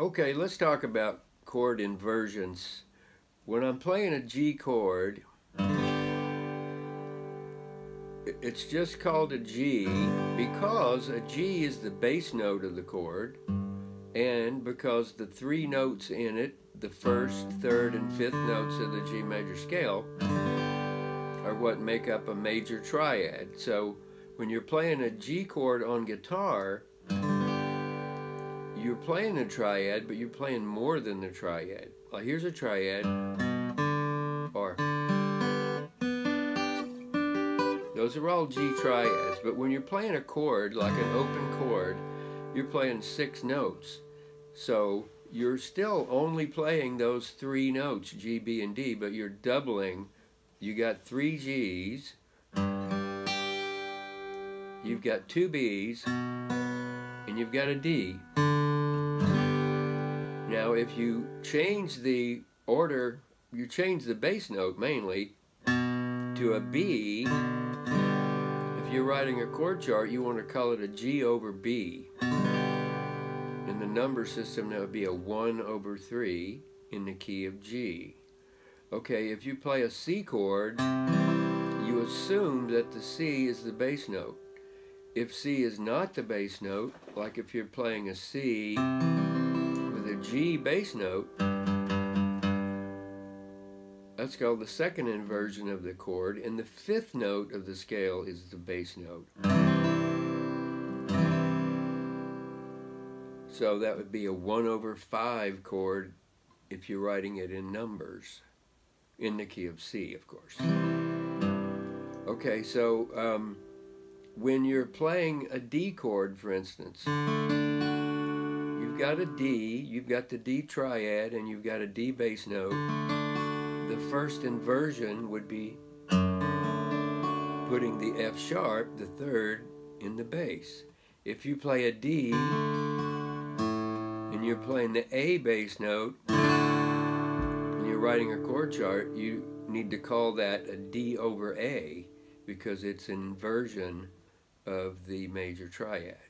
Okay, let's talk about chord inversions. When I'm playing a G chord, it's just called a G because a G is the bass note of the chord and because the three notes in it, the first, third, and fifth notes of the G major scale, are what make up a major triad. So when you're playing a G chord on guitar, you're playing a triad, but you're playing more than the triad. Well, here's a triad, or those are all G triads, but when you're playing a chord, like an open chord, you're playing six notes. So you're still only playing those three notes, G, B, and D, but you're doubling. You got three G's, you've got two B's, and you've got a D. Now, if you change the order, you change the bass note mainly to a B. If you're writing a chord chart, you want to call it a G over B. In the number system, that would be a 1 over 3 in the key of G. Okay, if you play a C chord, you assume that the C is the bass note. If C is not the bass note, like if you're playing a C G bass note, that's called the second inversion of the chord, and the fifth note of the scale is the bass note. So that would be a 1 over 5 chord if you're writing it in numbers, in the key of C, of course. Okay, so um, when you're playing a D chord, for instance, got a D, you've got the D triad, and you've got a D bass note. The first inversion would be putting the F sharp, the third, in the bass. If you play a D, and you're playing the A bass note, and you're writing a chord chart, you need to call that a D over A because it's an inversion of the major triad.